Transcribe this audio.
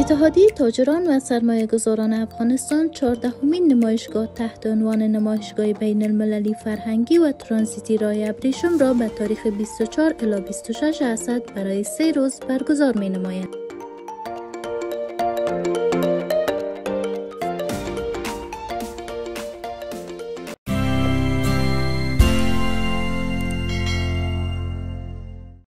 اتحادیه تاجران و سرمایه گذاران افغانستان چهاردهمین نمایشگاه تحت عنوان نمایشگاه بین المللی فرهنگی و ترانزیتی رای ابریشم را به تاریخ 24 الی 26 اسد برای سه روز برگزار می نماید.